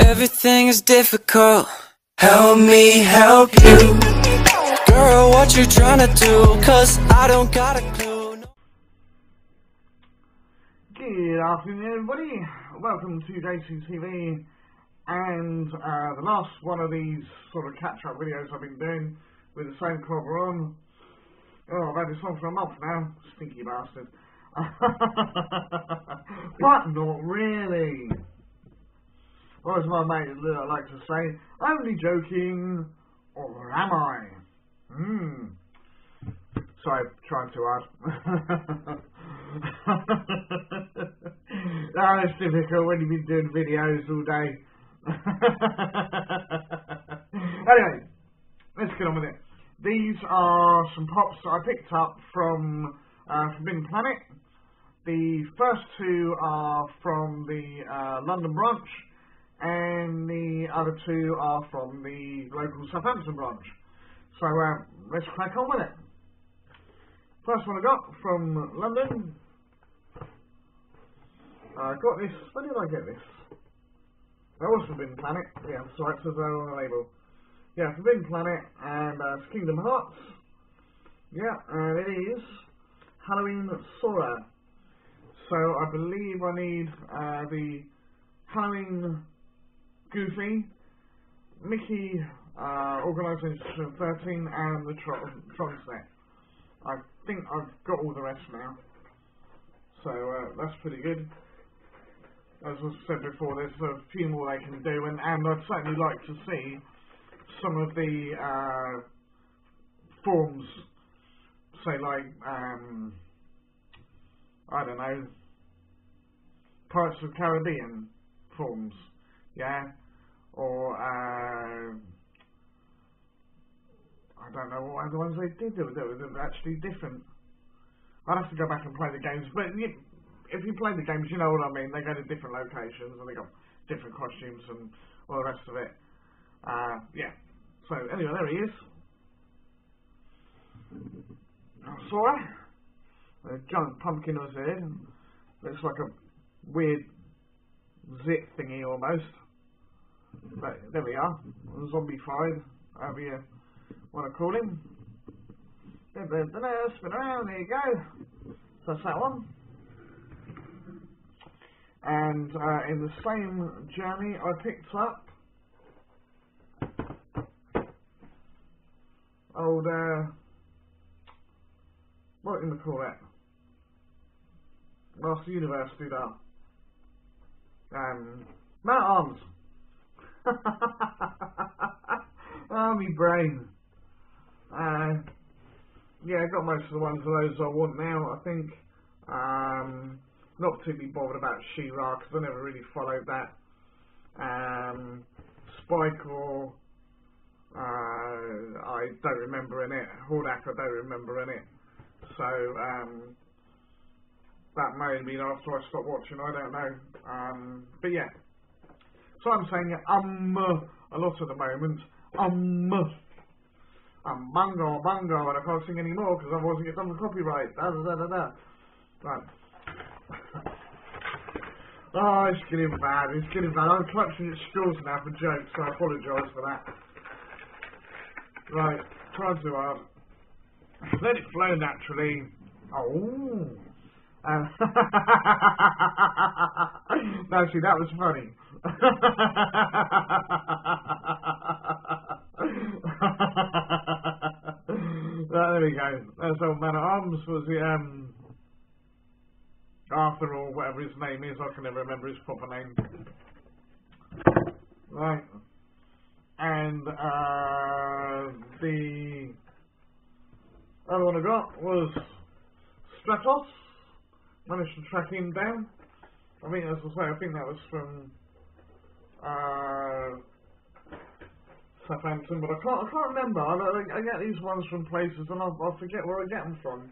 Everything is difficult. Help me help you. Girl, what you trying to do? Cause I don't got a clue. No. Good afternoon, everybody. Welcome to JCTV and uh, the last one of these sort of catch-up videos I've been doing with the same cover on. Oh, I've had this on for a month now. Stinky bastard. but not really. Or as my mate I like to say, only joking, or am I? Hmm. Sorry, trying too hard. oh, it's difficult when you've been doing videos all day. anyway, let's get on with it. These are some pops that I picked up from uh, Forbidden Planet. The first two are from the uh, London branch, and the other two are from the local Southampton branch. So uh, let's crack on with it. First one I got from London. I got this. When did I get this? That was Forbidden Planet. Yeah, so it says there on the label. Yeah, Forbidden Planet and uh, it's Kingdom Hearts. Yeah, and it is Halloween Sora. So I believe I need uh, the Halloween Goofy, Mickey uh, Organisation 13 and the Tron, set. I think I've got all the rest now. So uh, that's pretty good. As I said before, there's a few more they can do, and, and I'd certainly like to see some of the uh, forms, say like, um, I don't know, Pirates of Caribbean forms, yeah, or uh, I don't know what other ones they did that were, that were actually different. I'd have to go back and play the games, but you, if you play the games, you know what I mean. They go to different locations and they got different costumes and all the rest of it. Uh, yeah. So anyway, there he is. Sora. A giant pumpkin on his head. Looks like a weird zit thingy almost. But there we are. Zombified. However you want to call him. Spin around, there you go. So that's that one. And uh, in the same journey, I picked up old, uh, what can we call that? Master Universe did up. Um, Matt Arms. Oh, me brain. Uh, yeah, I got most of the ones of those I want now, I think. Um, not particularly bothered about She-Ra, because I never really followed that. Um, Spike or uh, I don't remember in it. Hordak I don't remember in it. So um, that may have been after I stopped watching. I don't know. Um, but yeah. So I'm saying um a lot at the moment. Um. Um, bungo, bungo, and I can't sing anymore because I get done with copyright. Da da da da da. Right. oh, it's getting bad. It's getting bad. I'm clutching at straws now for jokes, so I apologise for that. Right, try to hard. Let it flow naturally. Oh. Uh, no, see, that was funny. there we go. That's old man at arms. Was the um Arthur or whatever his name is? I can never remember his proper name. Right and uh, the other one I got was Stratos. Managed to track him down. I mean, as I say, I think that was from Uh, Southampton, but I can't, I can't remember. I, I, get these ones from places and I, I forget where I get them from.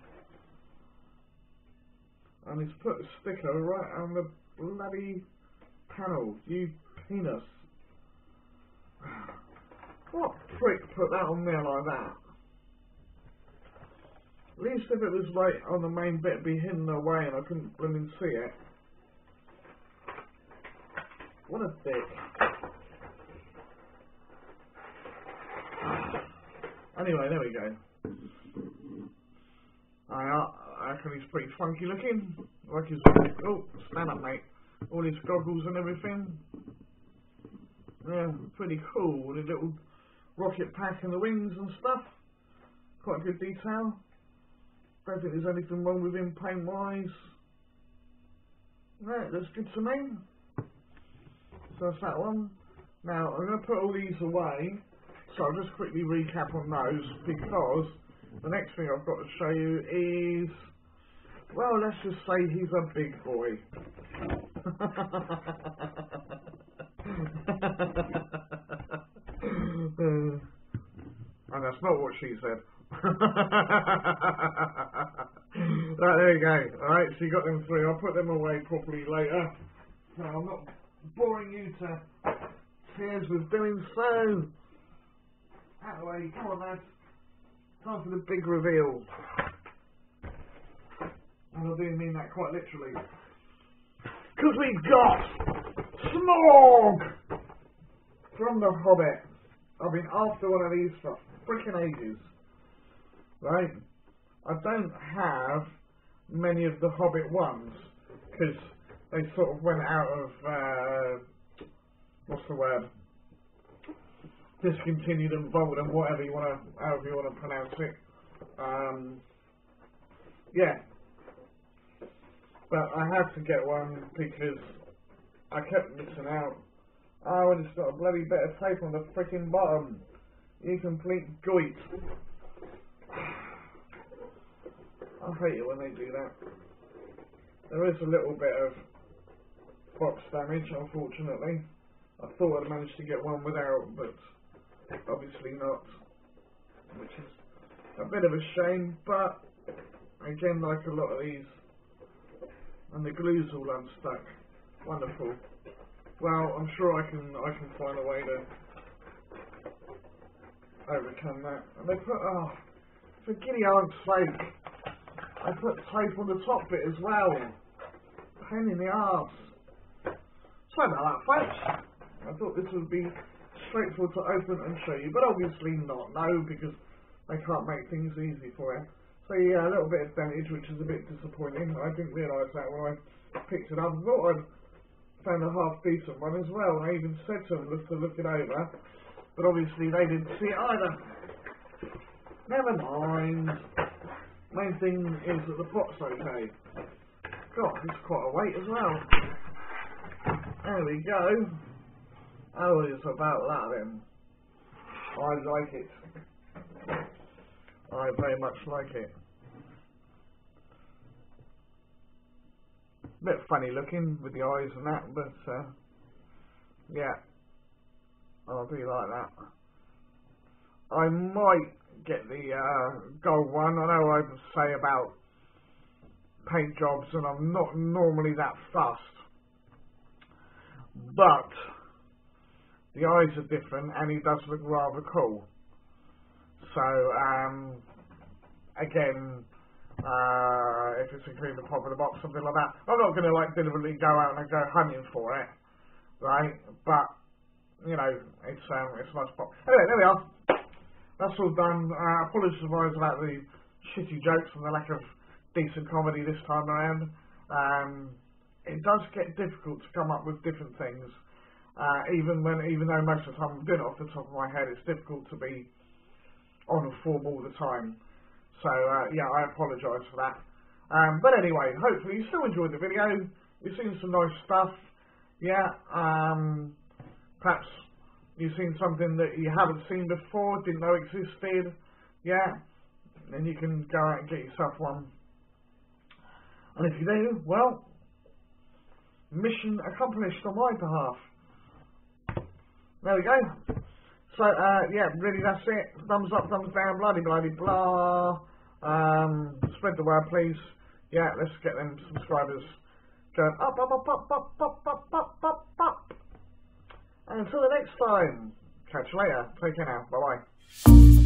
And he's put a sticker right on the bloody panel. You penis. What prick put that on there like that? At least if it was like on the main bit be hidden away and I couldn't blooming see it. Want to say Anyway, there we go. I, uh, I reckon he's pretty funky looking. I reckon he's, oh, stand up mate. All his goggles and everything. Yeah, pretty cool. With his little rocket pack and the wings and stuff. Quite good detail. Don't think there's anything wrong with him paint wise. Yeah, that's good to me. That's that one. Now, I'm going to put all these away. So I'll just quickly recap on those because the next thing I've got to show you is, well, let's just say he's a big boy. and that's not what she said. right, there you go. Alright, so you got them three. I'll put them away properly later. So I'm not boring you to tears with doing so. The way. Come on, lads. Time for the big reveal. And I do mean that quite literally. Because we've got Smaug from The Hobbit. I've been after one of these for freaking ages. Right? I don't have many of the Hobbit ones because they sort of went out of uh, what's the word? Discontinued and voted and whatever you want to, however you want to pronounce it. Um, yeah, but I had to get one because I kept missing out. Oh, and it's got a bloody bit of tape on the freaking bottom. You complete goit. I hate it when they do that. There is a little bit of box damage, unfortunately. I thought I'd managed to get one without, but obviously not. Which is a bit of a shame, but again, like a lot of these, and the glue's all unstuck. Wonderful. Well, I'm sure I can I can find a way to overcome that. And they put oh, for giddy aunt's sake, I put tape on the top bit as well. Pain in the arse. Sorry about that, folks. I thought this would be straightforward to open and show you, but obviously not. No, because they can't make things easy for you. So yeah, a little bit of damage, which is a bit disappointing. I didn't realise that when I picked it up. I thought I'd found a half decent one as well. I even said to them to look it over, but obviously they didn't see it either. Never mind. Main thing is that the pot's okay. God, it's quite a weight as well. There we go. Oh, it's about that then. I like it. I very much like it. bit funny looking with the eyes and that, but uh, yeah, I do like that. I might get the uh, gold one. I know I say about paint jobs, and I'm not normally that fussed, but the eyes are different, and he does look rather cool. So um, again, uh, if it's the top of the box, something like that. I'm not going to like deliberately go out and go hunting for it, right? But you know, it's um, it's nice pop. Anyway, there we are. That's all done. Uh, apologies about the shitty jokes and the lack of decent comedy this time around. Um, it does get difficult to come up with different things. Uh, even when, even though most of the time I'm doing it off the top of my head, it's difficult to be on a form all the time. So uh, yeah, I apologise for that. Um, but anyway, hopefully you still enjoyed the video. You've seen some nice stuff. Yeah, um, perhaps you've seen something that you haven't seen before, didn't know existed. Yeah, then you can go out and get yourself one. And if you do, well, mission accomplished on my behalf. There we go. So, uh, yeah, really that's it. Thumbs up, thumbs down, bloody, bloody, blah. Um, spread the word, please. Yeah, let's get them subscribers going up, up, up, up, up, up, up, up, up, up. And until the next time, catch you later. Take care now. Bye bye.